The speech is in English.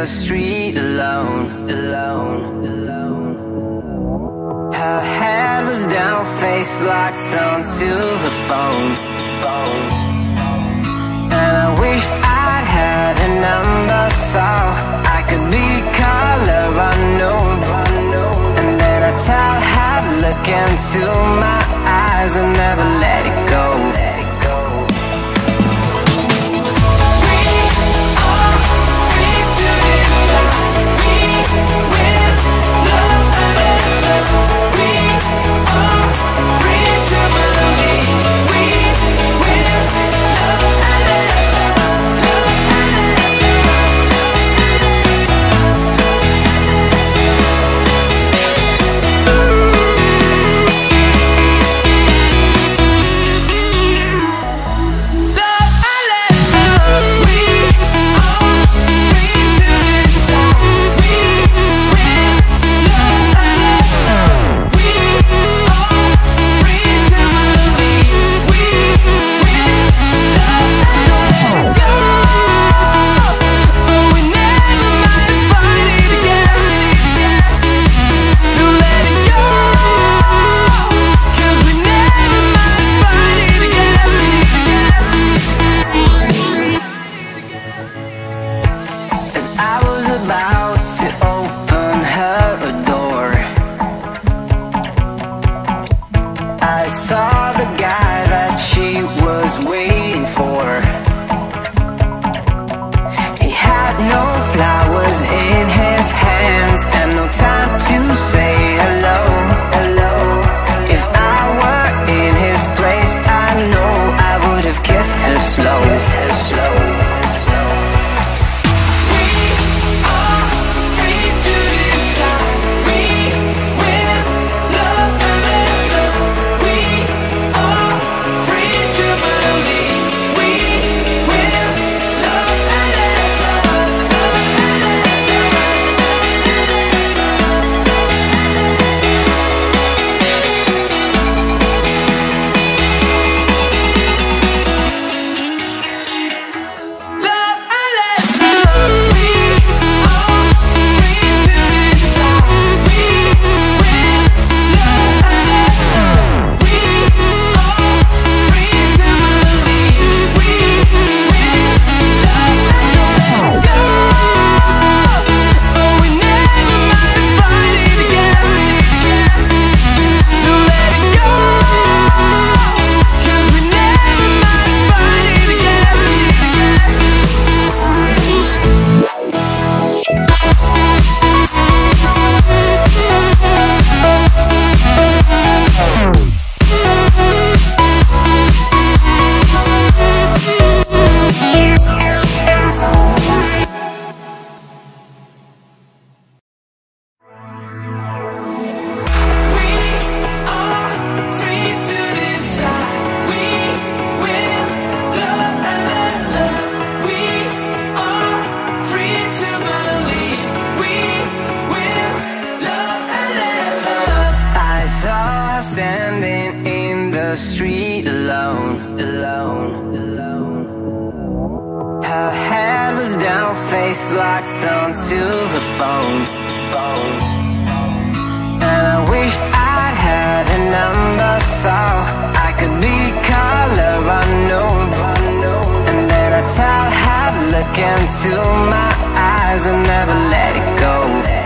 the street alone, alone, alone. Her head was down, face locked onto the phone. And I wished I'd had a number so I could be color unknown. And then I tell her to look into my eyes and never let it go. The street alone. Alone, alone. Her head was down, face locked onto the phone. And I wished I'd had a number so I could be color unknown. And then I tell her look into my eyes and never let it go.